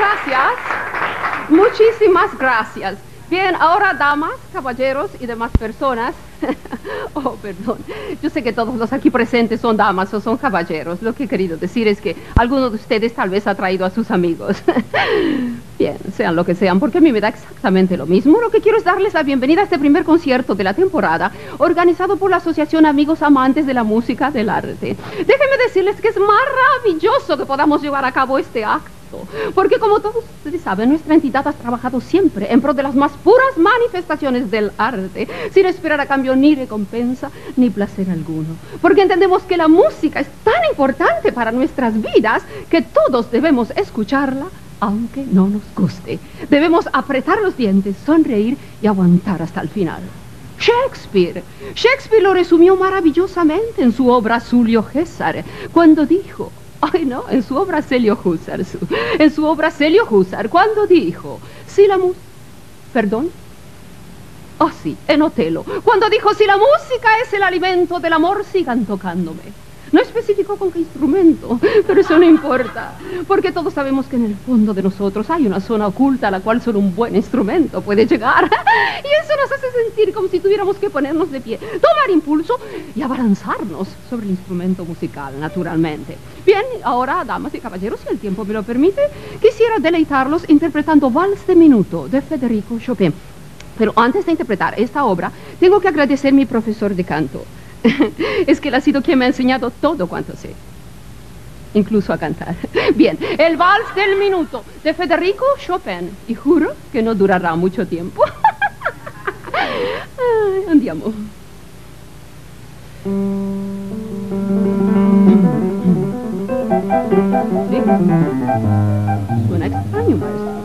gracias. Muchísimas gracias. Bien, ahora damas, caballeros y demás personas. oh, perdón. Yo sé que todos los aquí presentes son damas o son caballeros. Lo que he querido decir es que alguno de ustedes tal vez ha traído a sus amigos. Bien, sean lo que sean, porque a mí me da exactamente lo mismo. Lo que quiero es darles la bienvenida a este primer concierto de la temporada, organizado por la Asociación Amigos Amantes de la Música del Arte. Déjenme decirles que es maravilloso que podamos llevar a cabo este acto. Porque como todos ustedes saben, nuestra entidad ha trabajado siempre en pro de las más puras manifestaciones del arte, sin esperar a cambio ni recompensa ni placer alguno. Porque entendemos que la música es tan importante para nuestras vidas que todos debemos escucharla aunque no nos guste. Debemos apretar los dientes, sonreír y aguantar hasta el final. Shakespeare. Shakespeare lo resumió maravillosamente en su obra Julio César, cuando dijo, ay no, en su obra Celio Husar, su- en su obra Celio Husar, cuando dijo, si la música, perdón, oh sí, en Otelo, cuando dijo, si la música es el alimento del amor, sigan tocándome. No especificó con qué instrumento, pero eso no importa, porque todos sabemos que en el fondo de nosotros hay una zona oculta a la cual solo un buen instrumento puede llegar. Y eso nos hace sentir como si tuviéramos que ponernos de pie, tomar impulso y abalanzarnos sobre el instrumento musical, naturalmente. Bien, ahora, damas y caballeros, si el tiempo me lo permite, quisiera deleitarlos interpretando Vals de Minuto de Federico Chopin. Pero antes de interpretar esta obra, tengo que agradecer a mi profesor de canto. es que él ha sido quien me ha enseñado todo cuanto sé. Incluso a cantar. Bien, el vals del minuto de Federico Chopin. Y juro que no durará mucho tiempo. Ay, andiamo. Sí. Suena extraño, maestro.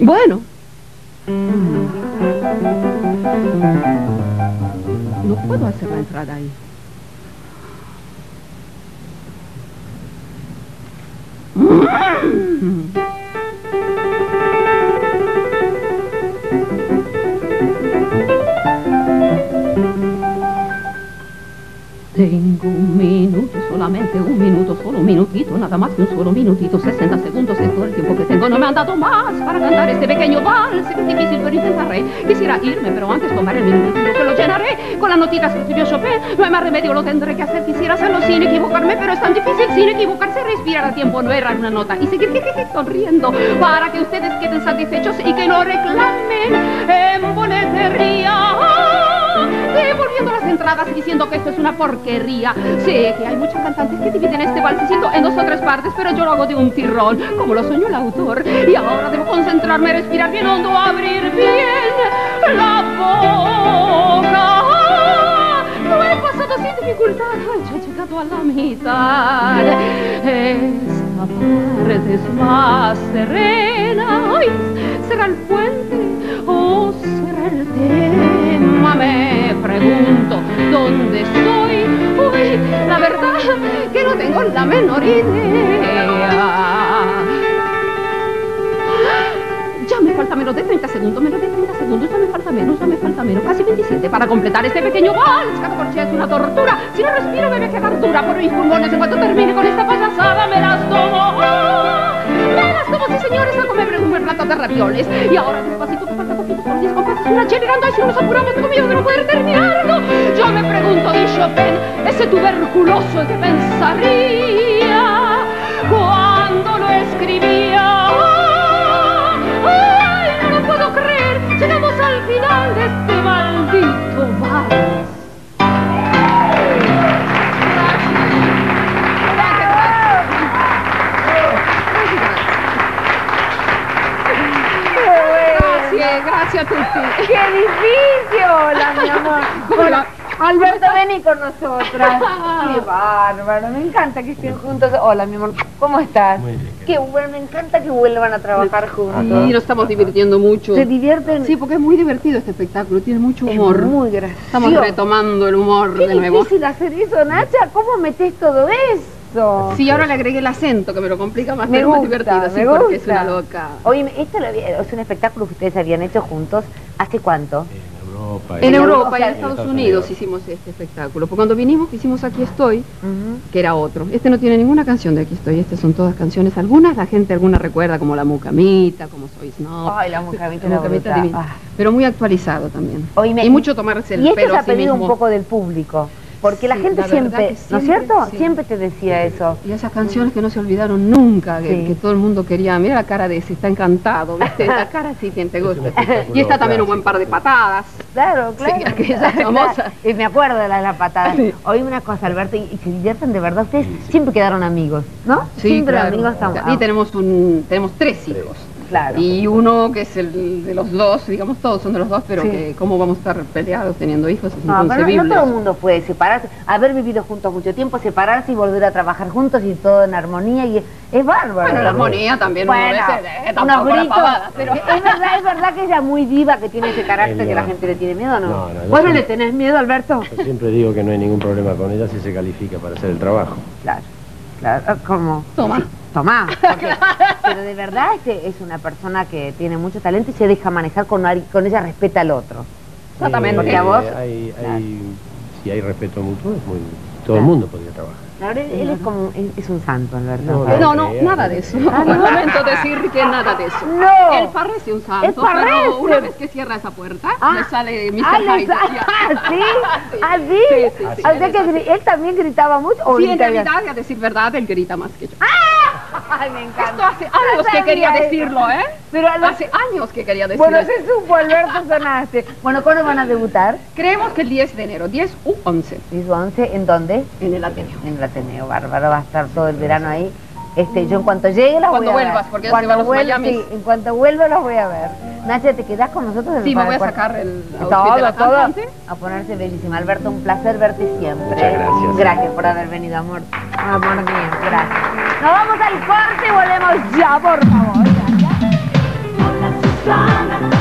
Bueno. No puedo hacer la entrada ahí. Tengo un minuto, solamente un minuto, solo un minutito, nada más que un solo minutito, 60 segundos es todo el tiempo que tengo. No me han dado más este pequeño vals, que es difícil, pero intentaré. Quisiera irme, pero antes tomar el minuto que lo llenaré con las notitas que escribió Chopin. No hay más remedio, lo tendré que hacer. Quisiera hacerlo sin equivocarme, pero es tan difícil sin equivocarse, respirar a tiempo, no errar una nota y seguir sonriendo para que ustedes queden satisfechos y que no reclamen en boletería devolviendo las entradas diciendo que esto es una porquería. Sé que hay muchos cantantes que dividen este valsecito en dos o tres partes, pero yo lo hago de un tirón, como lo soñó el autor. Y ahora debo concentrarme, respirar bien hondo, abrir bien la boca. Lo he pasado sin dificultad, he llegado a la mitad. Esta parte es más serena. ¿será el puente o será el Me pregunto dónde estoy. Uy, la verdad que no tengo la menor idea. Ya me falta menos de 30 segundos, menos de 30 segundos, ya me falta menos, ya me falta menos, casi 27 para completar este pequeño vals. Cada corchea es una tortura. Si no respiro me voy a quedar dura por mis pulmones. En cuanto termine con esta payasada me las tomo. Me las tomo, sí señores, a comer un buen plato de ravioles. Y ahora despacito, que falta poquito por 10 compases, una chela y si no nos apuramos tengo miedo de no poder terminarlo. Yo me pregunto de Chopin, ese tuberculoso que pensaría cuando lo escribía. ¡Ay, no lo puedo creer! Llegamos al final de este maldito vals. A tutti. ¡Qué difícil! Hola, mi amor. Hola. Alberto, vení con nosotras. Qué bárbaro, me encanta que estén juntos. Hola, mi amor, ¿cómo estás? Muy bien. Qué bueno, me encanta que vuelvan a trabajar juntos. Sí, nos estamos divirtiendo mucho. ¿Se divierten? Sí, porque es muy divertido este espectáculo, tiene mucho Es humor. muy gracioso. Estamos retomando el humor Qué de nuevo. difícil hacer eso, Nacha. ¿Cómo metes todo eso? Sí, ahora le agregué el acento que me lo complica más, Me pero es más gusta, divertido, sí, me porque es gusta. una loca. Oye, esto lo había- es un espectáculo que ustedes habían hecho juntos. ¿Hace cuánto? En Europa. y- En En Europa Europa, y en Estados Estados Unidos Unidos. hicimos este espectáculo. Porque cuando vinimos hicimos Aquí Estoy, que era otro. Este no tiene ninguna canción de Aquí Estoy, estas son todas canciones. Algunas la gente alguna recuerda como La Mucamita, como Soy Snob. Ay, la mucamita La Mucamita divina. Ah. Pero muy actualizado también. Oíme, y mucho tomarse el y esto pelo se a ha sí pedido mismo. un poco del público, porque la Sí, gente la siempre, que ¿no es siempre, cierto? sí. Siempre te decía eso. Y esas canciones que no se olvidaron nunca, que, Sí. que todo el mundo quería. Mira la cara de ese, está encantado, ¿viste? La cara sí, quien te gusta. Y está también un buen par de patadas. Claro, claro. Sí, aquella famosa. Y me acuerdo de la de la patada. Sí. Oíme una cosa, Alberto, y, y se divierten de verdad. Ustedes Sí, sí. siempre quedaron amigos, ¿no? Sí, siempre claro. amigos estamos. Y tenemos un, tenemos tres Tres. hijos. Claro. Y uno que es el de los dos, digamos todos son de los dos, pero Sí. que cómo vamos a estar peleados teniendo hijos es No, pero no, inconcebible. no todo el mundo puede separarse, haber vivido juntos mucho tiempo, separarse y volver a trabajar juntos y todo en armonía y es bárbaro. Bueno, la armonía también uno Bueno, veces, eh, unos gritos. pavada, pero... Es verdad, es verdad que ella es muy diva, que tiene ese carácter que la gente le tiene miedo, ¿no? No, no, ¿Vos no le tenés miedo, Alberto? Yo siempre digo que no hay ningún problema con ella si se califica para hacer el trabajo. Claro, claro, ¿cómo? Toma. Sí, Tomá, porque- pero de verdad este es una persona que tiene mucho talento y se deja manejar con, con ella respeta al otro. Exactamente. Porque a vos- Hay, Claro. hay, si hay respeto mutuo, es muy, todo Claro. el mundo podría trabajar. Ahora él, él es como, él es un santo, Alberto. No. No, no, creas, nada no de eso. Ah, no. momento decir que nada de eso. No. Él parece un santo, Él parece. pero una vez que cierra esa puerta, Ah. le sale Mr. Ah, Hyde. ya. ah, ¿sí? ¿Ah, sí? Sí, sí. O sea que él también gritaba mucho. ¿o Sí, en realidad, a decir verdad, él grita más que yo. Ay, me Esto encanta. hace años que quería decirlo, ¿eh? Pero los- Hace años que quería decirlo. Bueno, se supo, Alberto, sonaste. Bueno, ¿cuándo van a debutar? Creemos que el 10 de enero, 10 u 11, ¿10 o 11? ¿En dónde? en el Ateneo. En el Ateneo, bárbaro, va a estar todo el verano ahí. Este, yo en cuanto llegue las Cuando voy a vuelvas, ver. porque ya cuando se va a los vuelva, Miamis. sí, en cuanto vuelva los voy a ver. Nacha, ¿te quedás con nosotros? Sí, me voy a sacar el de Todo, la todo. cantante. A ponerse bellísima. Alberto, un placer verte siempre. Muchas gracias. Gracias por haber venido, amor. Amor mío, gracias. Nos vamos al corte y volvemos ya, por favor. Gracias.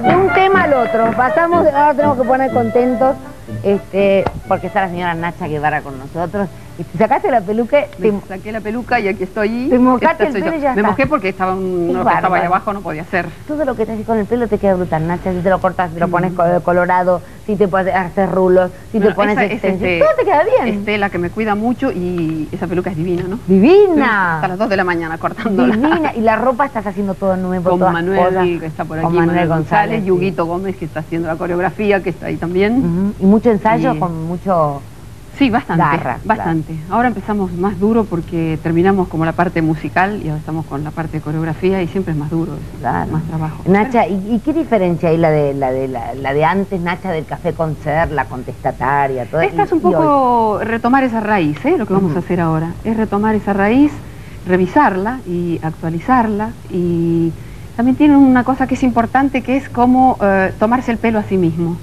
De un tema al otro. Pasamos, ahora tenemos que poner contentos, este, porque está la señora Nacha Guevara con nosotros. Y te sacaste la peluca, te- saqué la peluca y aquí estoy. Te mojaste el pelo y ya Me está. mojé porque estaba un, que estaba ahí abajo no podía hacer. todo lo que te haces con el pelo te queda brutal, Nacha. Si te lo cortas, si te lo pones co- colorado, si te pones, haces rulos, si te pones extensiones, este, todo te queda bien. Estela que me cuida mucho y esa peluca es divina, ¿no? Hasta Divina. las 2 de la mañana cortándola. Divina. Y la ropa estás haciendo todo nuevo, Con todas Manuel, cosas. que está por aquí, Con Manuel González. sí. Yuguito Gómez, que está haciendo la coreografía, que está ahí también. Y mucho ensayo Y- con mucho... Sí, bastante, Garra, bastante. Ahora empezamos más duro porque terminamos como la parte musical y ahora estamos con la parte de coreografía y siempre es más duro, es Claro. más trabajo. Nacha, ¿y, y qué diferencia hay la de la de la, la de antes, Nacha, del café con ser, la contestataria, todo Esta y- es un hoy? poco retomar esa raíz, ¿eh? lo que vamos a hacer ahora. Es retomar esa raíz, revisarla y actualizarla. Y también tiene una cosa que es importante, que es como eh, tomarse el pelo a sí mismo.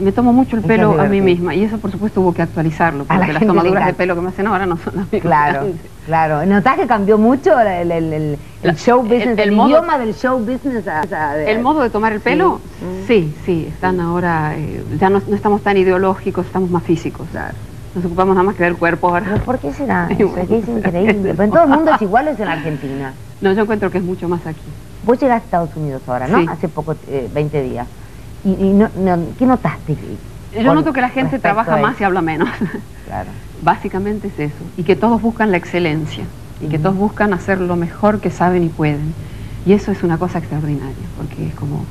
Me tomo mucho el es pelo a mí misma y eso por supuesto hubo que actualizarlo, la porque las tomaduras de pelo que me hacen ahora no son las mismas. Claro, claro. ¿Notás que cambió mucho el, el- el- el- La- el show business, el, modo- idioma del show business? a- a- de- El modo de tomar el pelo, Sí. sí, sí, están ahora, eh, ya no, no estamos tan ideológicos, estamos más físicos. Nos ocupamos nada más que del cuerpo ahora. ¿Pero por qué será? Eso es increíble. Pero en todo el mundo es igual, es en Argentina. No, yo encuentro que es mucho más aquí. Vos llegaste a Estados Unidos ahora, ¿no? Sí. Hace poco, eh, 20 días. ¿Y, y no, no- qué notaste? Yo noto que la gente trabaja más y habla menos. Claro. Básicamente es eso. Y que todos buscan la excelencia. Y que todos buscan hacer lo mejor que saben y pueden. Y eso es una cosa extraordinaria, porque es como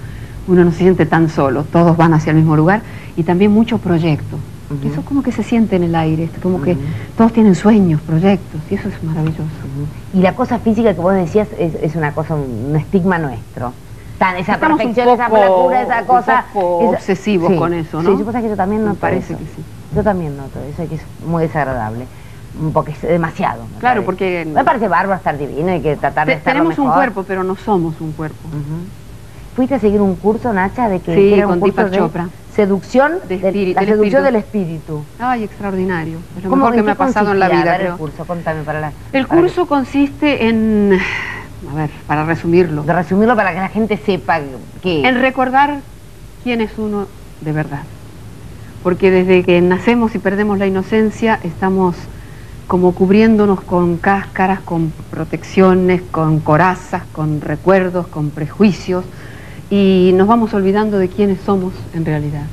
uno no se siente tan solo, todos van hacia el mismo lugar. Y también mucho proyecto. Ujú. Eso como que se siente en el aire, como que todos tienen sueños, proyectos, y eso es maravilloso. Y la cosa física que vos decías es, es una cosa, un, un estigma nuestro. Tan, esa Estamos un perfección, esa poco- esa un cosa. poco esa- obsesivos Sí, con eso, Sí, ¿no? yo pasa que yo también noto parece eso. que sí. Yo también noto eso, que es muy desagradable. Porque es demasiado. Claro, parece. porque- Me parece bárbaro estar divino y que tratar de estar tenemos un cuerpo, pero no somos un cuerpo. ¿Fuiste a seguir un curso, Nacha, de que Sí, era un con curso Deepak de Chopra. seducción, De del- espíritu- la del seducción espíritu. del espíritu? Ay, extraordinario. Es lo ¿Cómo- mejor que me ha pasado en la vida, creo. el curso, contame para la... El para curso consiste en, a ver, para resumirlo, de resumirlo para que la gente sepa que... en recordar quién es uno de verdad. Porque desde que nacemos y perdemos la inocencia, estamos como cubriéndonos con cáscaras, con protecciones, con corazas, con recuerdos, con prejuicios, y nos vamos olvidando de quiénes somos en realidad.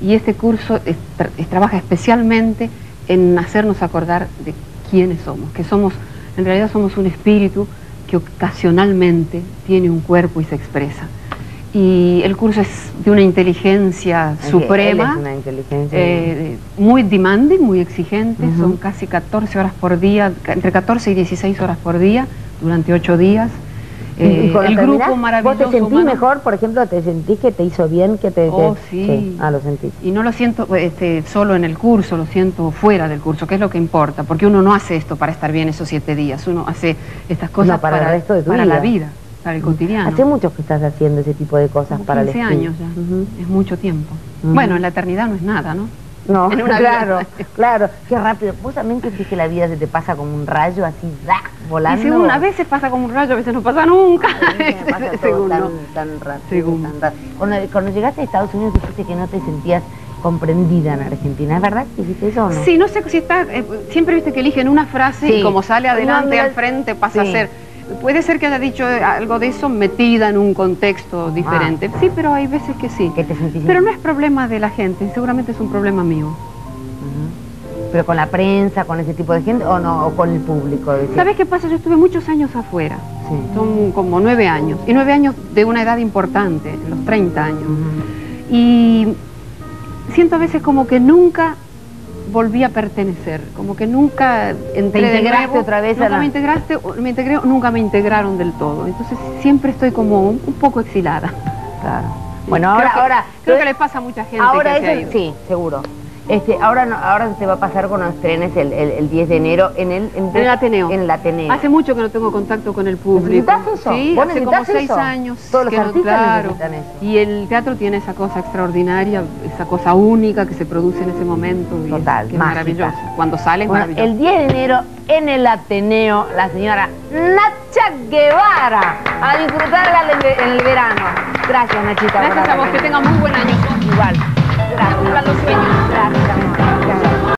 Y este curso es- tra- es- trabaja especialmente en hacernos acordar de quiénes somos, que somos, en realidad somos un espíritu que ocasionalmente tiene un cuerpo y se expresa. Y el curso es de una inteligencia suprema. una inteligencia. Eh, muy demanding, muy exigente, son casi 14 horas por día, entre 14 y 16 horas por día, durante 8 días. Y Eh, el grupo maravilloso. ¿Vos te sentís humano- mejor, por ejemplo, te sentís que te hizo bien, que te... Oh, sí. Ah, lo sentís. Y no lo siento este, solo en el curso, lo siento fuera del curso, que es lo que importa, porque uno no hace esto para estar bien esos siete días, uno hace estas cosas No, para el resto de tu para vida. la vida, para el cotidiano. Hace mucho que estás haciendo ese tipo de cosas Como para el 15 espíritu. años ya, es mucho tiempo. Bueno, en la eternidad no es nada, ¿no? No, claro, vida. claro, qué rápido. ¿Vos también sentís que la vida se te pasa como un rayo así, ¡zac! Volando? Y según, a veces pasa como un rayo, a veces no pasa nunca. A mí me pasa todo Según, tan, ¿no? tan rápido, Según. tan rápido. Cuando, cuando llegaste a Estados Unidos dijiste que no te sentías comprendida en Argentina, ¿es verdad que dijiste eso o no? Sí, no sé si está. eh, siempre viste que eligen una frase Sí. y como sale No, adelante al frente pasa sí. a ser. Puede ser que haya dicho algo de eso metida en un contexto diferente. Sí, pero hay veces que sí. Ah. Te. Pero no es problema de la gente, seguramente es un problema mío. Pero con la prensa, con ese tipo de gente, o no, o con el público. ¿Sabes qué pasa? Yo estuve muchos años afuera. Sí. Son como nueve años. Y nueve años de una edad importante, los 30 años. Y siento a veces como que nunca volví a pertenecer, como que nunca entré de integraste nuevo, otra vez a nunca la- me integraste, me integré, nunca me integraron del todo. Entonces siempre estoy como un, un poco exilada. Claro. Bueno, Creo ahora, que- ahora, creo que le pasa a mucha gente ahora que se ha eso, ido. sí, seguro. Este, ahora no, ahora te va a pasar cuando estrenes el, el, el 10 de enero en el, En el Ateneo. En el Ateneo. Hace mucho que no tengo contacto con el público. ¿Necesitas eso? Sí, ¿Vos hace como seis eso? años. Todos los que no- artistas claro. necesitan eso. Y el teatro tiene esa cosa extraordinaria, esa cosa única que se produce en ese momento. y es- Total, que es maravilloso. Cuando sale es Bueno, maravilloso. el 10 de enero en el Ateneo, la señora Nacha Guevara a disfrutarla en el- verano. Gracias, Nachita. Gracias a vos, que venido. tenga muy buen año. Igual. Gracias, amor.